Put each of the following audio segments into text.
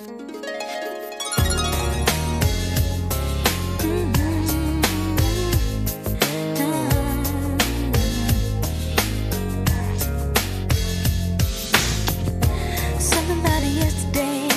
Somebody yesterday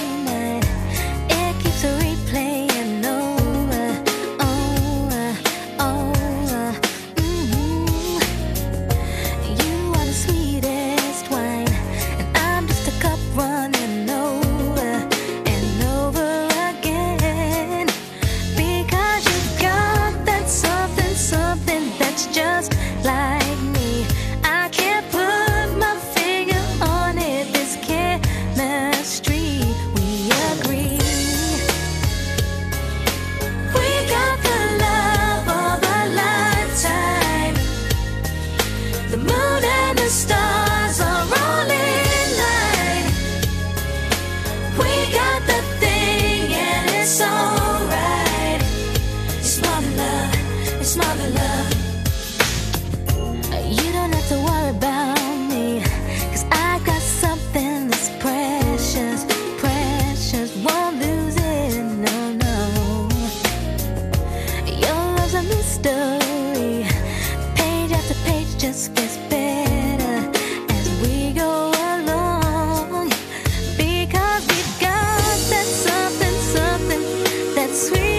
sweet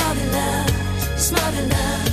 smoking love, smoking love.